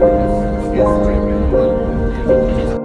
Yes, yes,